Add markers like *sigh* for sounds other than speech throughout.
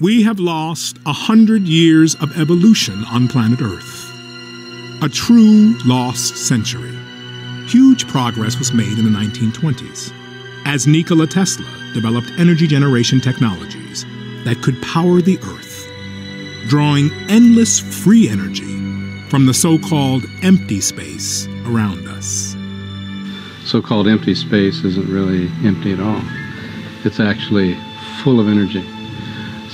we have lost a hundred years of evolution on planet Earth. A true lost century. Huge progress was made in the 1920s as Nikola Tesla developed energy generation technologies that could power the Earth, drawing endless free energy from the so called empty space around us. So called empty space isn't really empty at all, it's actually full of energy.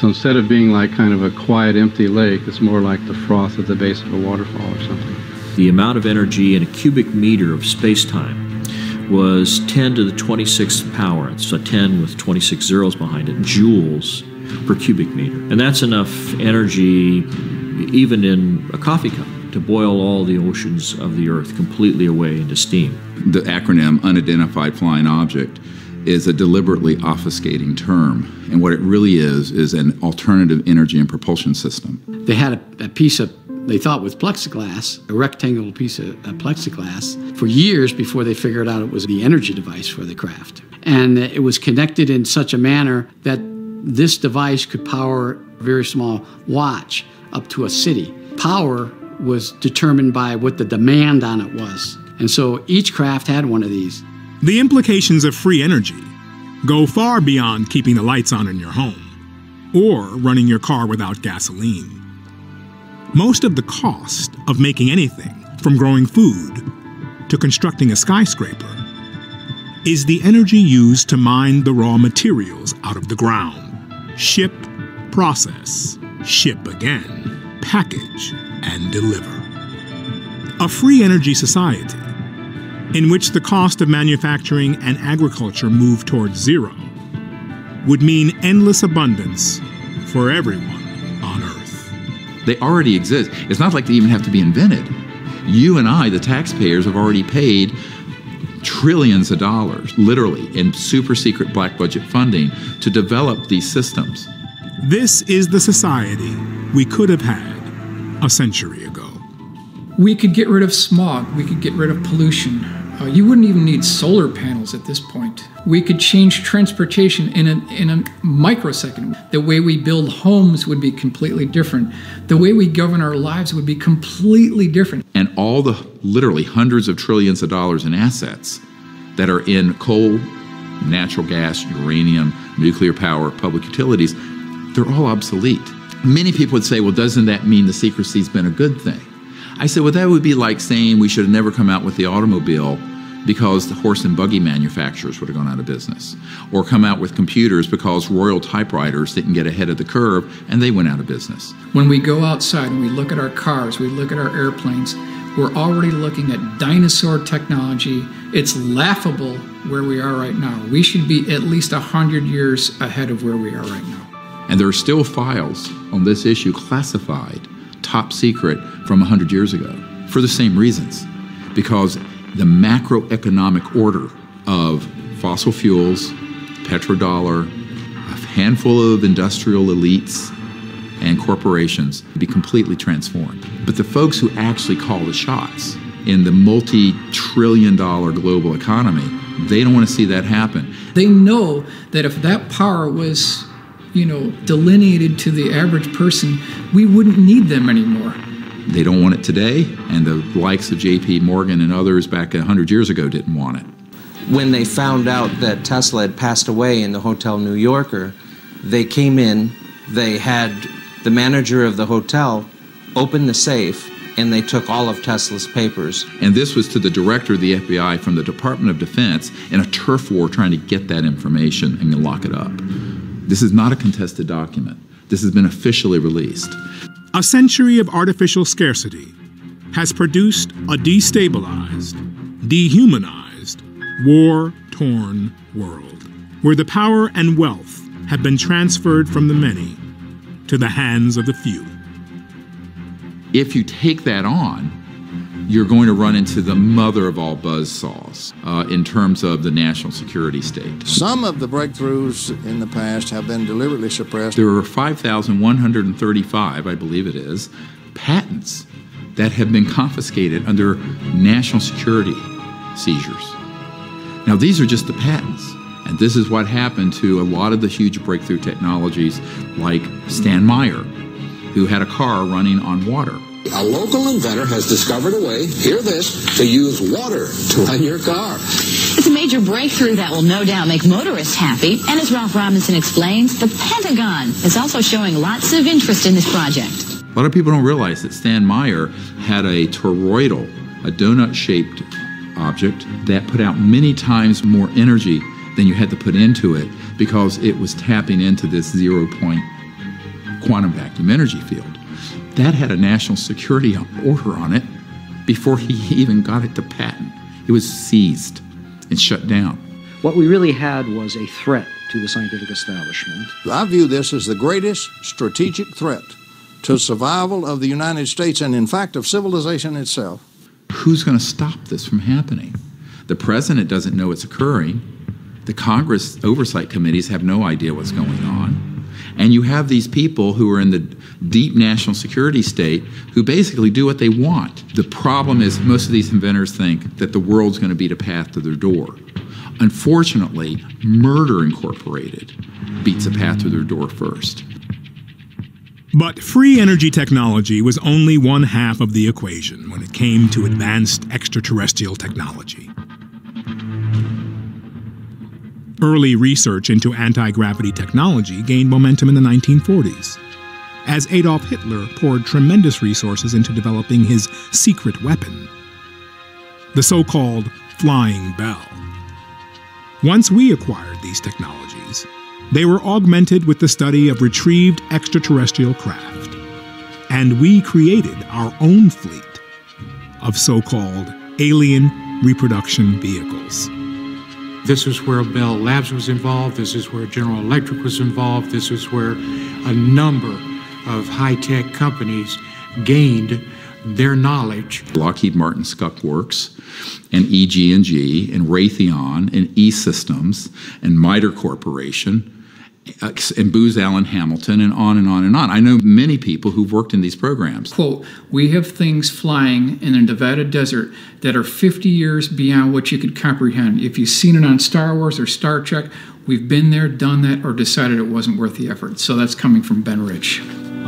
So instead of being like kind of a quiet, empty lake, it's more like the froth at the base of a waterfall or something. The amount of energy in a cubic meter of space time was 10 to the 26th power, so 10 with 26 zeros behind it, joules per cubic meter. And that's enough energy, even in a coffee cup, to boil all the oceans of the Earth completely away into steam. The acronym Unidentified Flying Object is a deliberately obfuscating term. And what it really is, is an alternative energy and propulsion system. They had a, a piece of they thought was plexiglass, a rectangular piece of plexiglass, for years before they figured out it was the energy device for the craft. And it was connected in such a manner that this device could power a very small watch up to a city. Power was determined by what the demand on it was. And so each craft had one of these. The implications of free energy go far beyond keeping the lights on in your home or running your car without gasoline. Most of the cost of making anything, from growing food to constructing a skyscraper, is the energy used to mine the raw materials out of the ground. Ship, process, ship again, package, and deliver. A free energy society, in which the cost of manufacturing and agriculture move towards zero, would mean endless abundance for everyone on Earth. They already exist. It's not like they even have to be invented. You and I, the taxpayers, have already paid trillions of dollars, literally, in super secret black budget funding to develop these systems. This is the society we could have had a century ago. We could get rid of smog, we could get rid of pollution. Uh, you wouldn't even need solar panels at this point. We could change transportation in a, in a microsecond. The way we build homes would be completely different. The way we govern our lives would be completely different. And all the literally hundreds of trillions of dollars in assets that are in coal, natural gas, uranium, nuclear power, public utilities, they're all obsolete. Many people would say, well, doesn't that mean the secrecy's been a good thing? I said, well, that would be like saying we should have never come out with the automobile because the horse and buggy manufacturers would have gone out of business, or come out with computers because Royal typewriters didn't get ahead of the curve and they went out of business. When we go outside and we look at our cars, we look at our airplanes, we're already looking at dinosaur technology. It's laughable where we are right now. We should be at least 100 years ahead of where we are right now. And there are still files on this issue classified top secret from 100 years ago for the same reasons. Because the macroeconomic order of fossil fuels, petrodollar, a handful of industrial elites and corporations be completely transformed. But the folks who actually call the shots in the multi trillion dollar global economy, they don't want to see that happen. They know that if that power was, you know, delineated to the average person, we wouldn't need them anymore. They don't want it today, and the likes of J.P. Morgan and others back 100 years ago didn't want it. When they found out that Tesla had passed away in the Hotel New Yorker, they came in, they had the manager of the hotel open the safe, and they took all of Tesla's papers. And this was to the director of the FBI from the Department of Defense in a turf war trying to get that information and lock it up. This is not a contested document. This has been officially released. A century of artificial scarcity has produced a destabilized, dehumanized, war torn world where the power and wealth have been transferred from the many to the hands of the few. If you take that on, you're going to run into the mother of all buzzsaws uh, in terms of the national security state. Some of the breakthroughs in the past have been deliberately suppressed. There are 5,135, I believe it is, patents that have been confiscated under national security seizures. Now, these are just the patents. And this is what happened to a lot of the huge breakthrough technologies like Stan Meyer, who had a car running on water. A local inventor has discovered a way, hear this, to use water to run your car. It's a major breakthrough that will no doubt make motorists happy. And as Ralph Robinson explains, the Pentagon is also showing lots of interest in this project. A lot of people don't realize that Stan Meyer had a toroidal, a donut shaped object that put out many times more energy than you had to put into it because it was tapping into this zero point quantum vacuum energy field. That had a national security order on it before he *laughs* even got it to patent. It was seized and shut down. What we really had was a threat to the scientific establishment. I view this as the greatest strategic threat to survival of the United States and, in fact, of civilization itself. Who's going to stop this from happening? The president doesn't know it's occurring. The Congress oversight committees have no idea what's going on. And you have these people who are in the deep national security state who basically do what they want. The problem is, most of these inventors think that the world's going to beat a path to their door. Unfortunately, Murder Incorporated beats a path to their door first. But free energy technology was only one half of the equation when it came to advanced extraterrestrial technology. Early research into anti gravity technology gained momentum in the 1940s, as Adolf Hitler poured tremendous resources into developing his secret weapon, the so called Flying Bell. Once we acquired these technologies, they were augmented with the study of retrieved extraterrestrial craft, and we created our own fleet of so called alien reproduction vehicles. This is where Bell Labs was involved. This is where General Electric was involved. This is where a number of high tech companies gained their knowledge. Lockheed Martin Skunk Works and EG&G and Raytheon and E-Systems and MITRE Corporation and Booz Allen Hamilton and on and on and on. I know many people who've worked in these programs. Quote, we have things flying in the Nevada desert that are 50 years beyond what you could comprehend. If you've seen it on Star Wars or Star Trek, we've been there, done that, or decided it wasn't worth the effort. So that's coming from Ben Rich.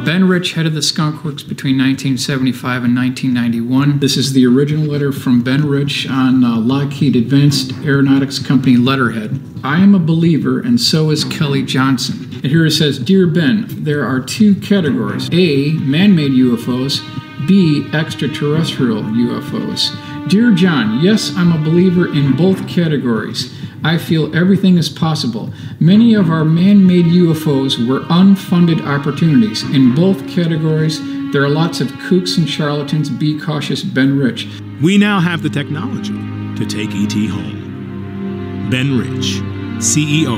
Ben Rich headed the Skunk Works between 1975 and 1991. This is the original letter from Ben Rich on uh, Lockheed Advanced Aeronautics Company letterhead. I am a believer, and so is Kelly Johnson. And here it says Dear Ben, there are two categories A, man made UFOs, B, extraterrestrial UFOs. Dear John, yes, I'm a believer in both categories. I feel everything is possible. Many of our man made UFOs were unfunded opportunities. In both categories, there are lots of kooks and charlatans. Be cautious, Ben Rich. We now have the technology to take ET home. Ben Rich, CEO,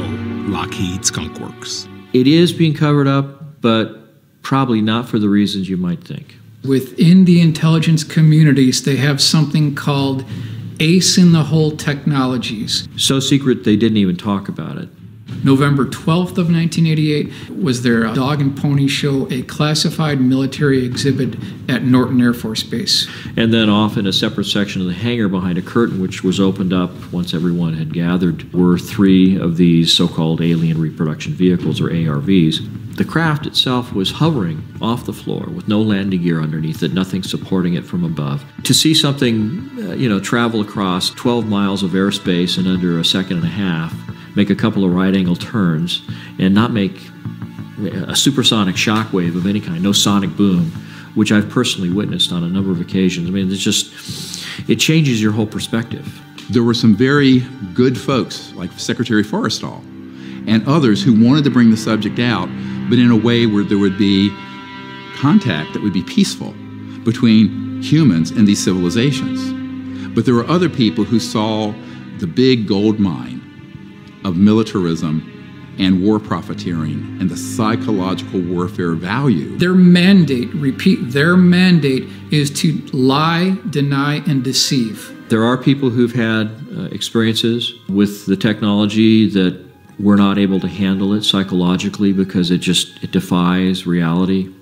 Lockheed Skunk Works. It is being covered up, but probably not for the reasons you might think. Within the intelligence communities, they have something called ace in the hole technologies. So secret they didn't even talk about it. November 12th of 1988 was their dog and pony show, a classified military exhibit at Norton Air Force Base. And then off in a separate section of the hangar behind a curtain, which was opened up once everyone had gathered, were three of these so-called alien reproduction vehicles, or ARVs. The craft itself was hovering off the floor with no landing gear underneath it, nothing supporting it from above. To see something, uh, you know, travel across 12 miles of airspace in under a second and a half make a couple of right angle turns, and not make a supersonic shock wave of any kind, no sonic boom, which I've personally witnessed on a number of occasions. I mean, it's just, it changes your whole perspective. There were some very good folks, like Secretary Forrestal, and others who wanted to bring the subject out, but in a way where there would be contact that would be peaceful between humans and these civilizations. But there were other people who saw the big gold mine of militarism and war profiteering and the psychological warfare value. Their mandate, repeat, their mandate is to lie, deny, and deceive. There are people who've had uh, experiences with the technology that were not able to handle it psychologically because it just it defies reality.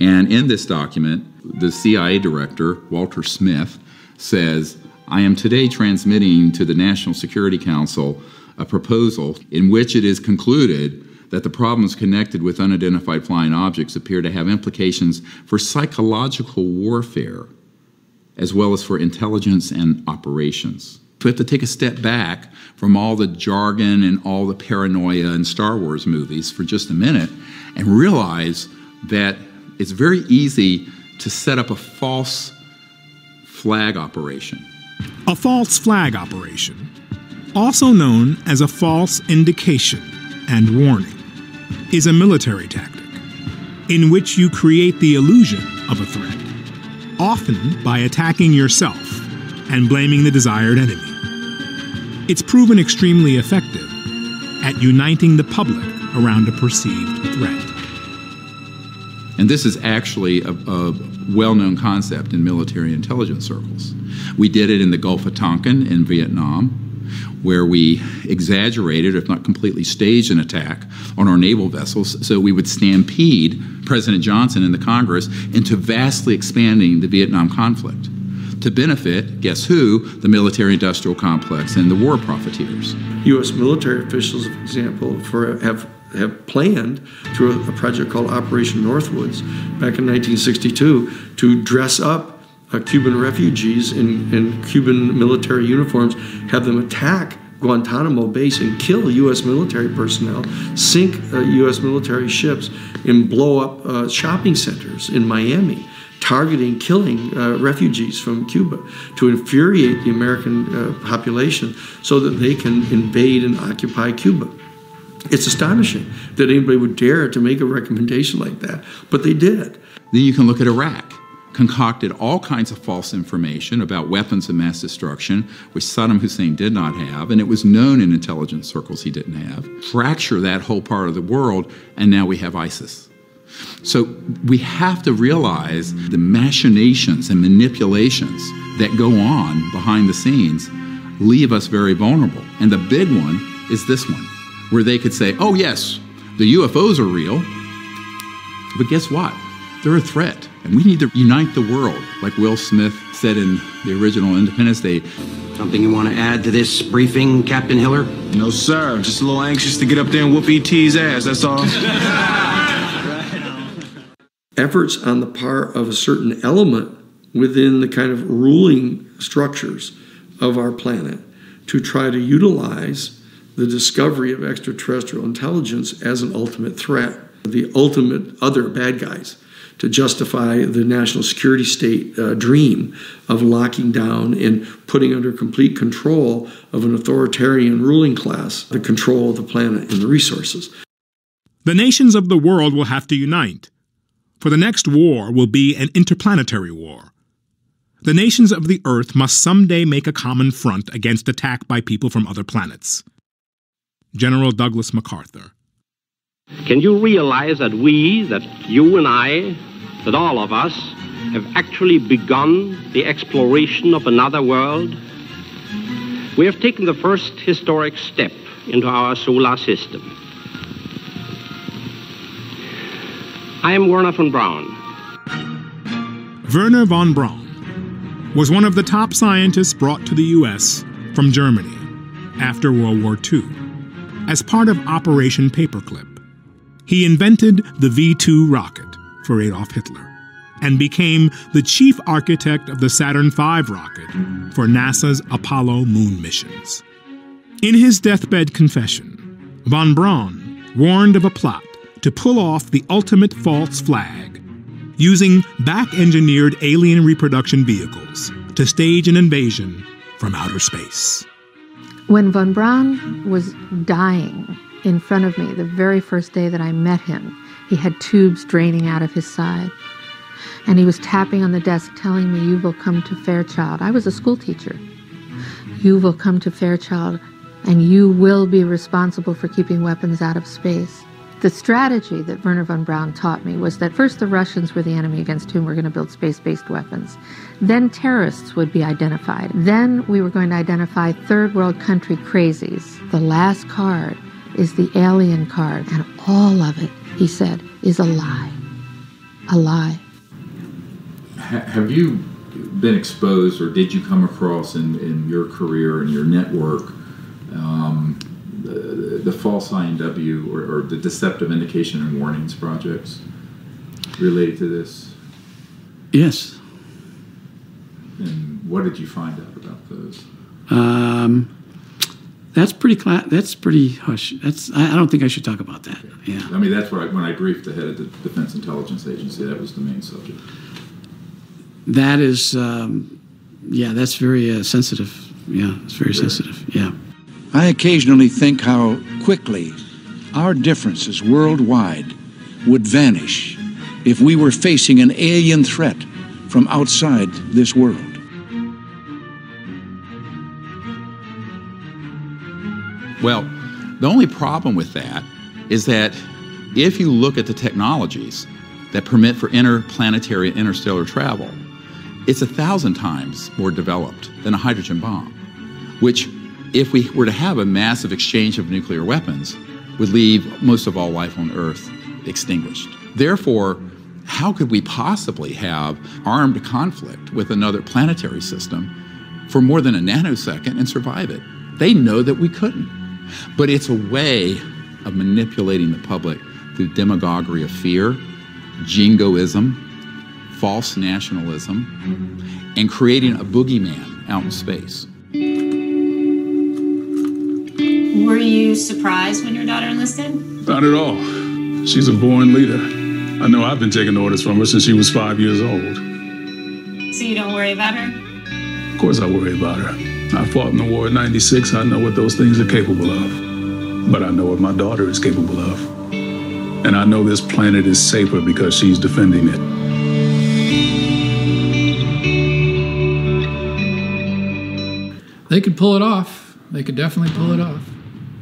And in this document, the CIA director, Walter Smith, says, I am today transmitting to the National Security Council a proposal in which it is concluded that the problems connected with unidentified flying objects appear to have implications for psychological warfare as well as for intelligence and operations. We have to take a step back from all the jargon and all the paranoia in Star Wars movies for just a minute and realize that it's very easy to set up a false flag operation. A false flag operation, also known as a false indication and warning, is a military tactic in which you create the illusion of a threat, often by attacking yourself and blaming the desired enemy. It's proven extremely effective at uniting the public around a perceived threat. And this is actually a, a well known concept in military intelligence circles. We did it in the Gulf of Tonkin in Vietnam, where we exaggerated, if not completely staged, an attack on our naval vessels so we would stampede President Johnson and the Congress into vastly expanding the Vietnam conflict to benefit, guess who? The military industrial complex and the war profiteers. U.S. military officials, for example, for, have have planned through a project called Operation Northwoods back in 1962 to dress up uh, Cuban refugees in, in Cuban military uniforms, have them attack Guantanamo base and kill U.S. military personnel, sink uh, U.S. military ships, and blow up uh, shopping centers in Miami, targeting, killing uh, refugees from Cuba to infuriate the American uh, population so that they can invade and occupy Cuba. It's astonishing that anybody would dare to make a recommendation like that, but they did. Then you can look at Iraq. Concocted all kinds of false information about weapons of mass destruction, which Saddam Hussein did not have, and it was known in intelligence circles he didn't have. Fracture that whole part of the world, and now we have ISIS. So we have to realize the machinations and manipulations that go on behind the scenes leave us very vulnerable. And the big one is this one where they could say, oh, yes, the UFOs are real, but guess what? They're a threat, and we need to unite the world, like Will Smith said in the original Independence Day. Something you want to add to this briefing, Captain Hiller? No, sir. Just a little anxious to get up there and whoop ET's ass, that's all. *laughs* Efforts on the part of a certain element within the kind of ruling structures of our planet to try to utilize the discovery of extraterrestrial intelligence as an ultimate threat, the ultimate other bad guys, to justify the national security state uh, dream of locking down and putting under complete control of an authoritarian ruling class the control of the planet and the resources. The nations of the world will have to unite, for the next war will be an interplanetary war. The nations of the Earth must someday make a common front against attack by people from other planets. General Douglas MacArthur. Can you realize that we, that you and I, that all of us, have actually begun the exploration of another world? We have taken the first historic step into our solar system. I am Werner von Braun. Werner von Braun was one of the top scientists brought to the U.S. from Germany after World War II as part of Operation Paperclip. He invented the V 2 rocket for Adolf Hitler and became the chief architect of the Saturn V rocket for NASA's Apollo moon missions. In his deathbed confession, von Braun warned of a plot to pull off the ultimate false flag, using back engineered alien reproduction vehicles to stage an invasion from outer space. When von Braun was dying in front of me, the very first day that I met him, he had tubes draining out of his side. And he was tapping on the desk telling me, You will come to Fairchild. I was a school teacher. You will come to Fairchild and you will be responsible for keeping weapons out of space. The strategy that Werner von Braun taught me was that first the Russians were the enemy against whom we're going to build space based weapons. Then terrorists would be identified. Then we were going to identify third world country crazies. The last card is the alien card, and all of it, he said, is a lie. A lie. Have you been exposed, or did you come across in, in your career and your network um, the, the false INW or, or the deceptive indication and warnings projects related to this? Yes. And what did you find out about those? Um, that's pretty. Cla- that's pretty hush. That's. I, I don't think I should talk about that. Yeah. I mean, that's what I, when I briefed the head of the Defense Intelligence Agency, that was the main subject. That is. Um, yeah, that's very uh, sensitive. Yeah, it's very sensitive. Yeah. I occasionally think how quickly our differences worldwide would vanish if we were facing an alien threat from outside this world. Well, the only problem with that is that if you look at the technologies that permit for interplanetary and interstellar travel, it's a thousand times more developed than a hydrogen bomb, which, if we were to have a massive exchange of nuclear weapons, would leave most of all life on Earth extinguished. Therefore, how could we possibly have armed conflict with another planetary system for more than a nanosecond and survive it? They know that we couldn't. But it's a way of manipulating the public through demagoguery of fear, jingoism, false nationalism, and creating a boogeyman out in space. Were you surprised when your daughter enlisted? Not at all. She's a born leader. I know I've been taking orders from her since she was five years old. So you don't worry about her? Of course, I worry about her. I fought in the war in 96. I know what those things are capable of. But I know what my daughter is capable of. And I know this planet is safer because she's defending it. They could pull it off. They could definitely pull it off.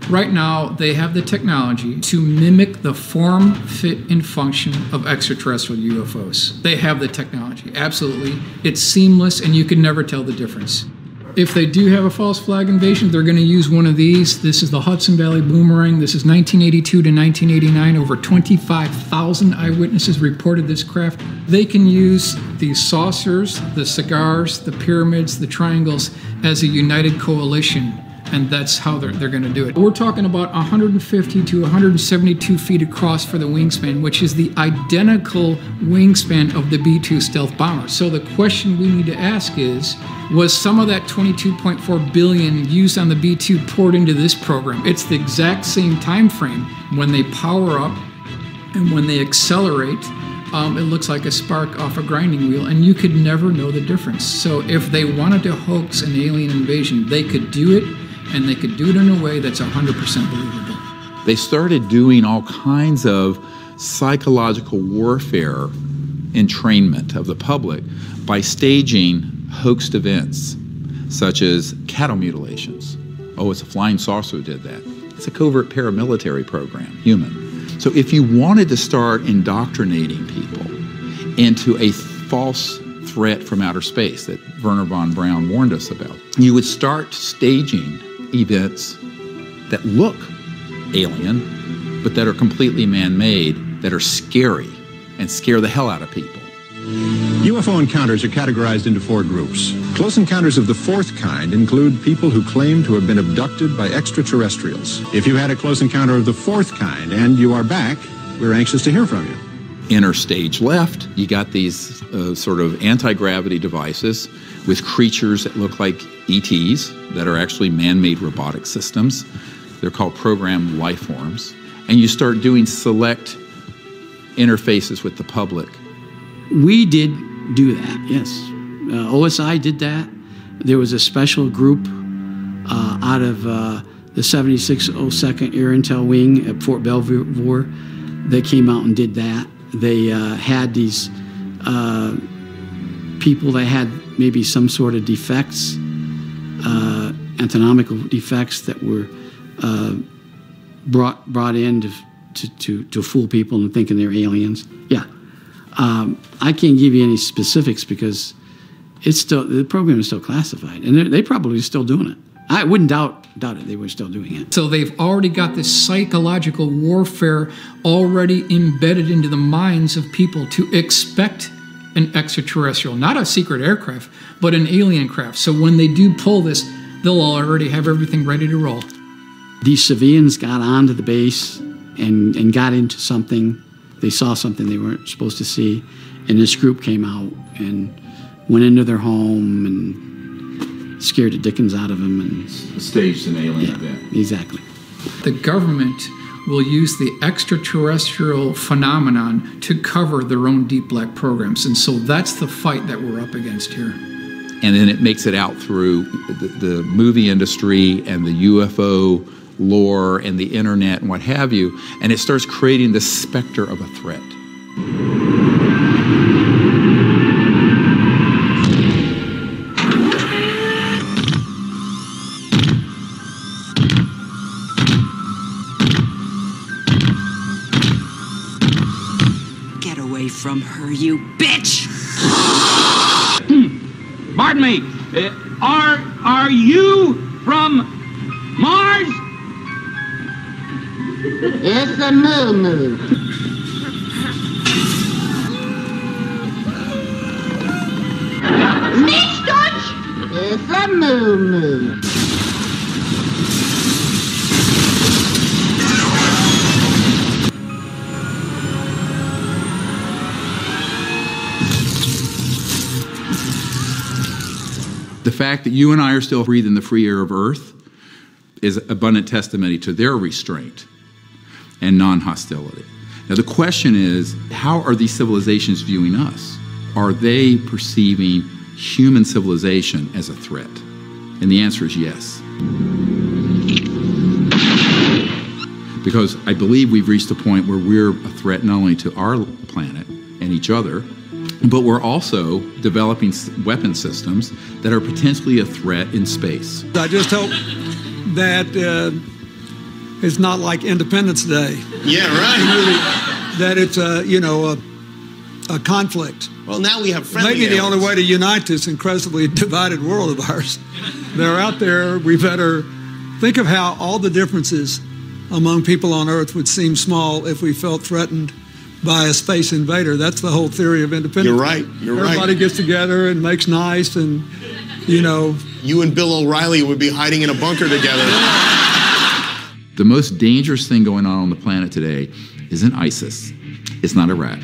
Right now, they have the technology to mimic the form, fit, and function of extraterrestrial UFOs. They have the technology, absolutely. It's seamless, and you can never tell the difference. If they do have a false flag invasion, they're going to use one of these. This is the Hudson Valley Boomerang. This is 1982 to 1989. Over 25,000 eyewitnesses reported this craft. They can use the saucers, the cigars, the pyramids, the triangles as a united coalition and that's how they're, they're going to do it. We're talking about 150 to 172 feet across for the wingspan, which is the identical wingspan of the B 2 stealth bomber. So the question we need to ask is was some of that 22.4 billion used on the B 2 poured into this program? It's the exact same time frame when they power up and when they accelerate. Um, it looks like a spark off a grinding wheel, and you could never know the difference. So, if they wanted to hoax an alien invasion, they could do it and they could do it in a way that's 100% believable. They started doing all kinds of psychological warfare entrainment of the public by staging hoaxed events such as cattle mutilations. Oh, it's a flying saucer did that. It's a covert paramilitary program, human. So if you wanted to start indoctrinating people into a false threat from outer space that Werner von Braun warned us about, you would start staging events that look alien, but that are completely man made, that are scary and scare the hell out of people. UFO encounters are categorized into four groups. Close encounters of the fourth kind include people who claim to have been abducted by extraterrestrials. If you had a close encounter of the fourth kind and you are back, we're anxious to hear from you. Inner stage left, you got these uh, sort of anti gravity devices with creatures that look like ETs that are actually man made robotic systems. They're called programmed life forms. And you start doing select interfaces with the public. We did do that, yes. Uh, OSI did that. There was a special group uh, out of uh, the 7602nd Air Intel Wing at Fort Belvoir. They came out and did that. They uh, had these uh, people that had maybe some sort of defects, uh, anatomical defects that were uh, brought brought in to, to, to, to, fool people into thinking they're aliens. Yeah. Um, I can't give you any specifics because it's still the program is still classified, and they probably still doing it. I wouldn't doubt doubt it. They were still doing it. So they've already got this psychological warfare already embedded into the minds of people to expect an extraterrestrial, not a secret aircraft, but an alien craft. So when they do pull this, they'll already have everything ready to roll. These civilians got onto the base and, and got into something. They saw something they weren't supposed to see. And this group came out and went into their home and scared the dickens out of him And staged an alien event. Exactly. The government will use the extraterrestrial phenomenon to cover their own deep black programs. And so that's the fight that we're up against here. And then it makes it out through the, the movie industry and the UFO lore and the internet and what have you, and it starts creating this specter of a threat. Moo. Nicht Deutsch? It's a moo moo. The fact that you and I are still breathing the free air of Earth is abundant testimony to their restraint and non hostility. Now, the question is how are these civilizations viewing us? Are they perceiving human civilization as a threat? And the answer is yes. Because I believe we've reached a point where we're a threat not only to our planet and each other, but we're also developing weapon systems that are potentially a threat in space. I just hope that uh, it's not like Independence Day. Yeah, right. that it's a you know a, a conflict. Well, now we have friendly Maybe the aliens. only way to unite this incredibly divided world of ours. *laughs* They're out there. We better think of how all the differences among people on Earth would seem small if we felt threatened by a space invader. That's the whole theory of independence. You're right. You're right. Everybody gets together and makes nice, and you know, You and Bill O'Reilly would be hiding in a bunker together. The most dangerous thing going on on the planet today isn't ISIS. It's not Iraq.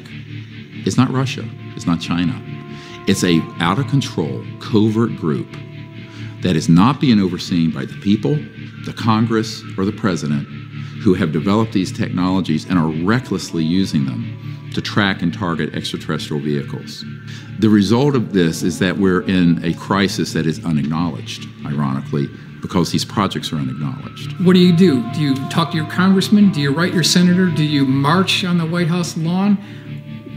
It's not Russia. It's not China. It's a out of control covert group that is not being overseen by the people, the Congress, or the president who have developed these technologies and are recklessly using them to track and target extraterrestrial vehicles. The result of this is that we're in a crisis that is unacknowledged, ironically, because these projects are unacknowledged. What do you do? Do you talk to your congressman? Do you write your senator? Do you march on the White House lawn?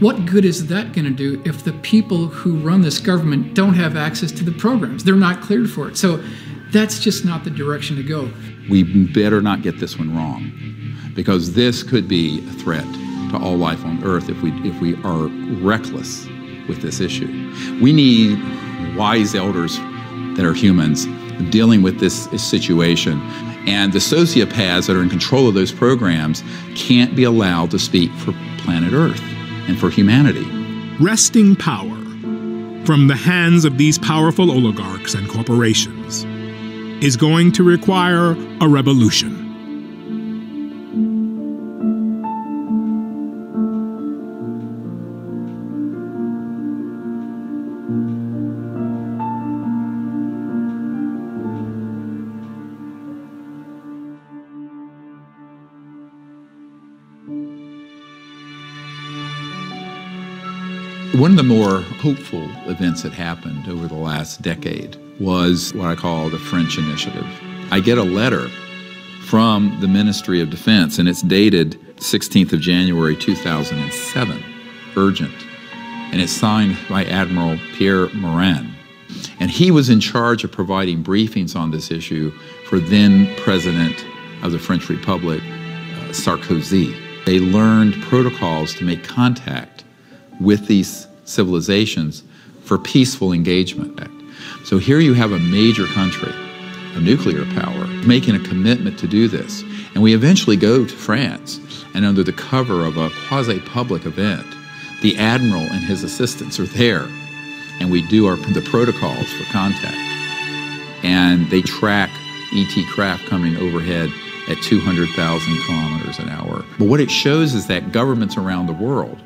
What good is that going to do if the people who run this government don't have access to the programs? They're not cleared for it. So that's just not the direction to go. we better not get this one wrong because this could be a threat to all life on earth if we if we are reckless with this issue we need wise elders that are humans dealing with this situation and the sociopaths that are in control of those programs can't be allowed to speak for planet earth and for humanity Wresting power from the hands of these powerful oligarchs and corporations is going to require a revolution. One of the more hopeful events that happened over the last decade was what I call the French Initiative. I get a letter from the Ministry of Defense, and it's dated 16th of January 2007, urgent, and it's signed by Admiral Pierre Morin. And he was in charge of providing briefings on this issue for then President of the French Republic, uh, Sarkozy. They learned protocols to make contact with these civilizations for peaceful engagement. So here you have a major country, a nuclear power, making a commitment to do this. And we eventually go to France, and under the cover of a quasi public event, The admiral and his assistants are there, and we do our, the protocols for contact. And they track ET craft coming overhead at 200,000 kilometers an hour. But what it shows is that governments around the world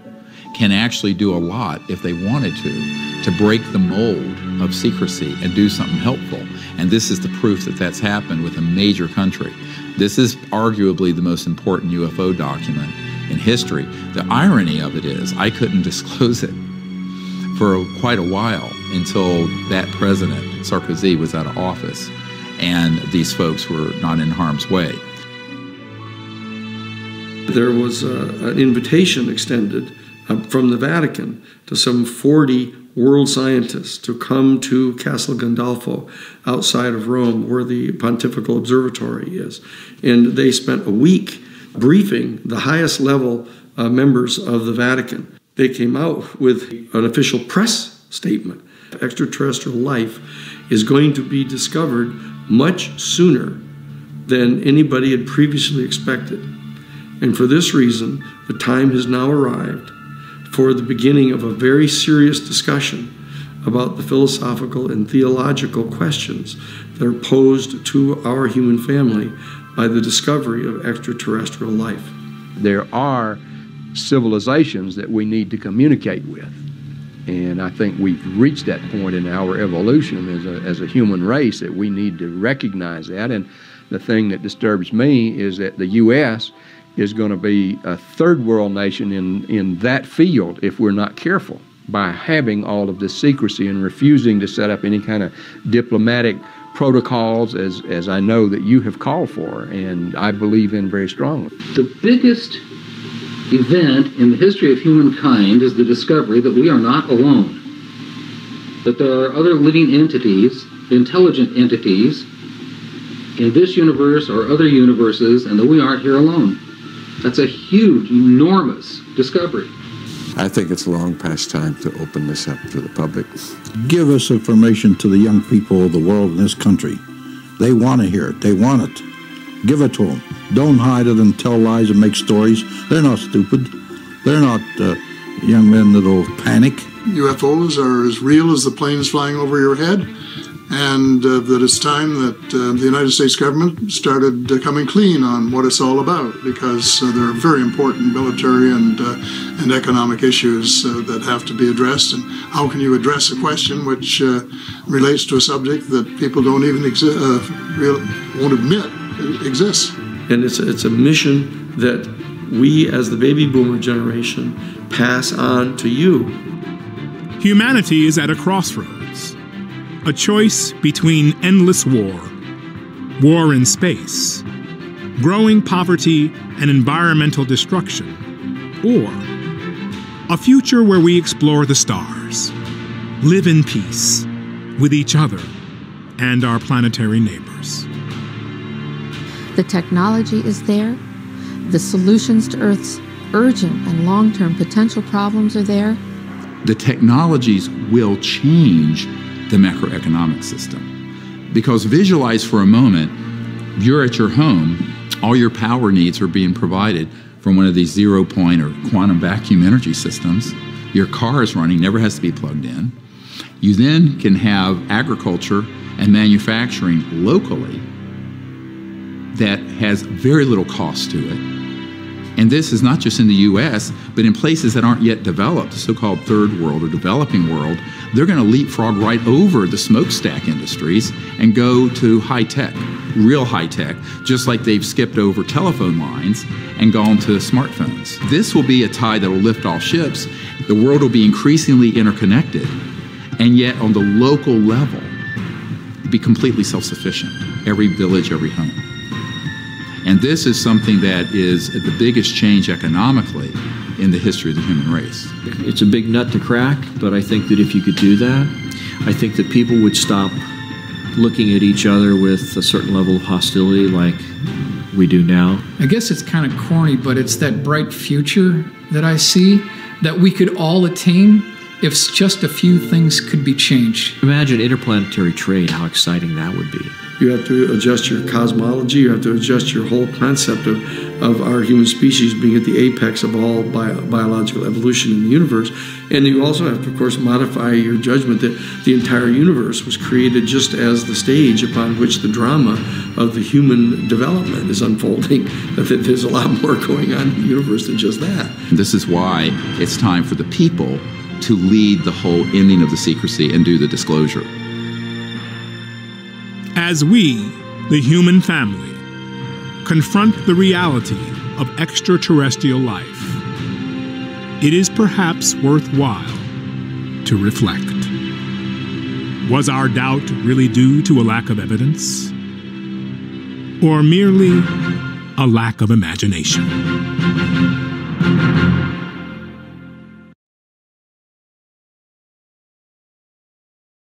can actually do a lot if they wanted to to break the mold of secrecy and do something helpful. And this is the proof that that's happened with a major country. This is arguably the most important UFO document in history. The irony of it is, I couldn't *laughs* disclose it for quite a while until that president, Sarkozy, was out of office and these folks were not in harm's way. There was a, an invitation extended uh, from the Vatican to some 40 world scientists to come to Castel Gandolfo outside of Rome, where the Pontifical Observatory is. And they spent a week briefing the highest level uh, members of the Vatican. They came out with an official press statement. Extraterrestrial life is going to be discovered much sooner than anybody had previously expected. And for this reason, the time has now arrived for the beginning of a very serious discussion about the philosophical and theological questions that are posed to our human family by the discovery of extraterrestrial life. There are civilizations that we need to communicate with. And I think we've reached that point in our evolution as a, as a human race that we need to recognize that. And the thing that disturbs me is that the U.S. is going to be a third world nation in, in that field if we're not careful by having all of this secrecy and refusing to set up any kind of diplomatic protocols as, as I know that you have called for and I believe in very strongly. The biggest event in the history of humankind is the discovery that we are not alone. That there are other living entities, intelligent entities, in this universe or other universes, and that we aren't here alone. That's a huge, enormous discovery. I think it's long past time to open this up to the public. Give us information to the young people of the world in this country. They want to hear it. They want it. Give it to them. Don't hide it and tell lies and make stories. They're not stupid. They're not uh, young men that'll panic. UFOs are as real as the planes flying over your head, and uh, that it's time that uh, the United States government started uh, coming clean on what it's all about because uh, there are very important military and uh, and economic issues that have to be addressed. And how can you address a question which relates to a subject that people don't even exi- real, won't admit exists? And it's a, it's a mission that we, as the baby boomer generation, pass on to you. Humanity is at a crossroads, a choice between endless war, war in space, growing poverty and environmental destruction, or a future where we explore the stars, live in peace with each other and our planetary neighbors. The technology is there. The solutions to Earth's urgent and long term potential problems are there. The technologies will change the macroeconomic system. Because visualize for a moment, you're at your home, all your power needs are being provided from one of these zero point or quantum vacuum energy systems. Your car is running, never has to be plugged in. You then can have agriculture and manufacturing locally that has very little cost to it. And this is not just in the US, but in places that aren't yet developed, the so called third world or developing world, they're going to leapfrog right over the smokestack industries and go to high tech, real high tech, just like they've skipped over telephone lines and gone to smartphones. This will be a tide that will lift all ships. The world will be increasingly interconnected, and yet on the local level, be completely self sufficient. Every village, every home. And this is something that is the biggest change economically in the history of the human race. It's a big nut to crack, but I think that if you could do that, I think that people would stop looking at each other with a certain level of hostility like we do now. I guess it's kind of corny, but it's that bright future that I see that we could all attain if just a few things could be changed. Imagine interplanetary trade, how exciting that would be. You have to adjust your cosmology, you have to adjust your whole concept of, of our human species being at the apex of all bio, biological evolution in the universe. And you also have to, of course, modify your judgment that the entire universe was created just as the stage upon which the drama of the human development is unfolding. *laughs* that there's a lot more going on in the universe than just that. This is why it's time for the people to lead the whole ending of the secrecy and do the disclosure. As we, the human family, confront the reality of extraterrestrial life, it is perhaps worthwhile to reflect. Was our doubt really due to a lack of evidence? Or merely a lack of imagination?